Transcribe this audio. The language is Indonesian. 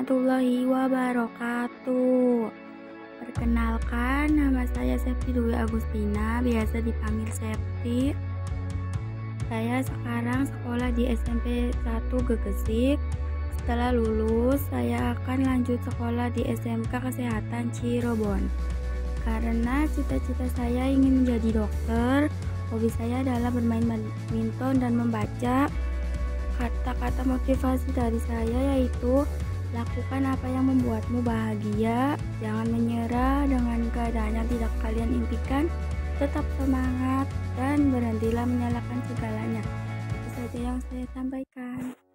warahmatullahi wabarakatuh. Perkenalkan, nama saya Septi Dwi Agustina, biasa dipanggil Septi. Saya sekarang sekolah di SMP 1 Gegesik. Setelah lulus, saya akan lanjut sekolah di SMK Kesehatan Cirebon. Karena cita-cita saya ingin menjadi dokter Hobi saya adalah bermain badminton dan membaca kata-kata motivasi dari saya yaitu Lakukan apa yang membuatmu bahagia, jangan menyerah dengan keadaan yang tidak kalian impikan, tetap semangat dan berhentilah menyalahkan segalanya. Itu saja yang saya sampaikan.